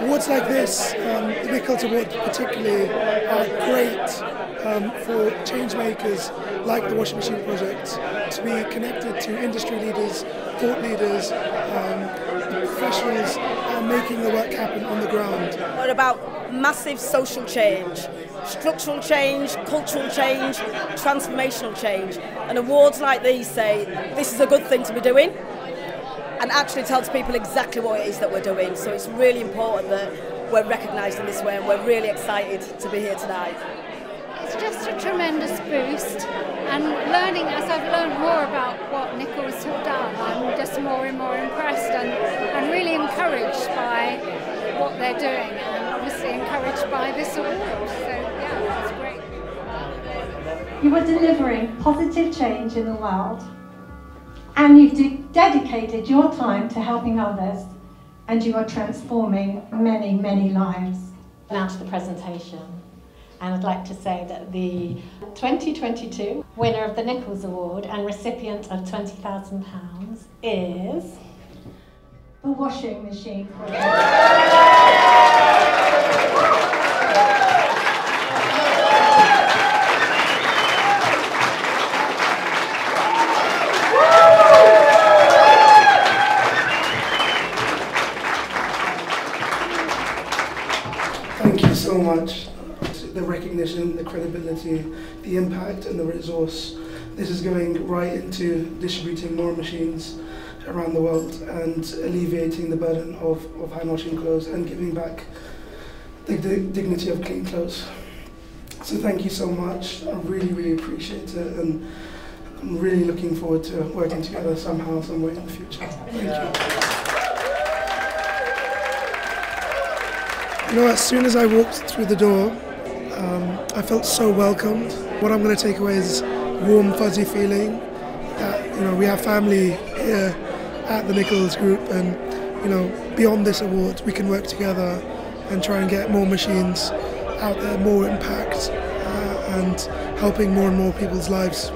awards like this, um, the Nichols Award particularly, are great um, for change makers like the Washing Machine Project to be connected to industry leaders, thought leaders, um, professionals, and making the work happen on the ground. We're about massive social change, structural change, cultural change, transformational change. And awards like these say this is a good thing to be doing and actually tells people exactly what it is that we're doing. So it's really important that we're recognised in this way and we're really excited to be here tonight. It's just a tremendous boost and learning as I've learned more about what Nichols have done, I'm just more and more impressed and, and really encouraged by what they're doing and obviously encouraged by this award. So yeah, it's great. You are delivering positive change in the world and you've de dedicated your time to helping others and you are transforming many, many lives. Now to the presentation. And I'd like to say that the 2022 winner of the Nichols Award and recipient of £20,000 is... The Washing Machine Thank you so much. The recognition, the credibility, the impact, and the resource. This is going right into distributing more machines around the world and alleviating the burden of, of hand washing clothes and giving back the, the dignity of clean clothes. So thank you so much. I really, really appreciate it and I'm really looking forward to working together somehow, some way in the future. Thank you. You know, as soon as I walked through the door, um, I felt so welcomed. What I'm going to take away is warm, fuzzy feeling that you know we have family here at the Nichols Group, and you know beyond this award, we can work together and try and get more machines out there, more impact, uh, and helping more and more people's lives.